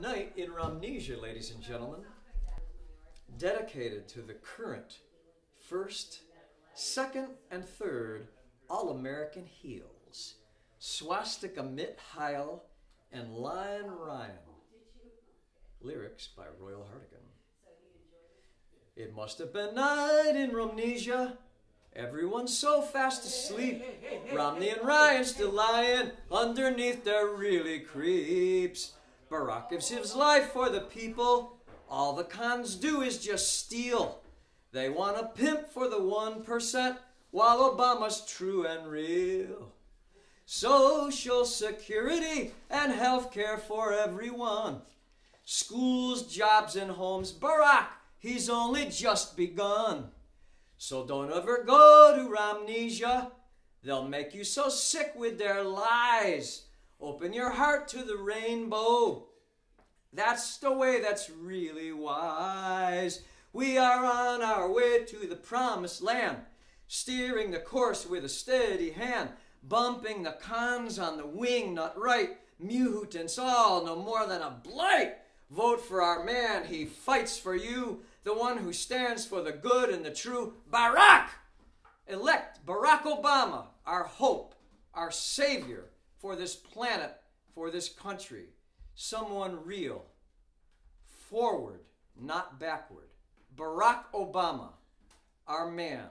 Night in Romnesia, ladies and gentlemen, dedicated to the current first, second, and third All American heels Swastika Mitt Heil and Lyin' Ryan. Lyrics by Royal Hartigan. It must have been night in Romnesia. Everyone's so fast asleep. Romney and Ryan still lying underneath they're really creeps. Barack gives his life for the people. All the cons do is just steal. They want a pimp for the 1%, while Obama's true and real. Social security and health care for everyone. Schools, jobs, and homes. Barack, he's only just begun. So don't ever go to Romnesia. They'll make you so sick with their lies. Open your heart to the rainbow. That's the way that's really wise. We are on our way to the promised land, steering the course with a steady hand, bumping the cons on the wing, not right. Mutants all no more than a blight. Vote for our man, he fights for you, the one who stands for the good and the true. Barack! Elect Barack Obama, our hope, our savior for this planet, for this country. Someone real. Forward, not backward. Barack Obama, our man.